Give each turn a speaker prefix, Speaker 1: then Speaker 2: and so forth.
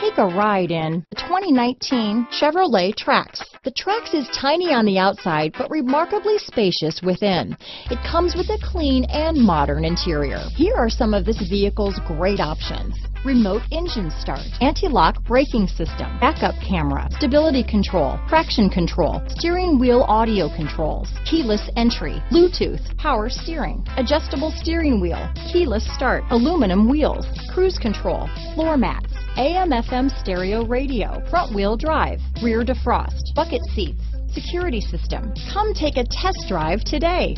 Speaker 1: Take a ride in the 2019 Chevrolet Trax. The Trax is tiny on the outside, but remarkably spacious within. It comes with a clean and modern interior. Here are some of this vehicle's great options remote engine start, anti-lock braking system, backup camera, stability control, traction control, steering wheel audio controls, keyless entry, Bluetooth, power steering, adjustable steering wheel, keyless start, aluminum wheels, cruise control, floor mats, AM-FM stereo radio, front-wheel drive, rear defrost, bucket seats, security system. Come take a test drive today.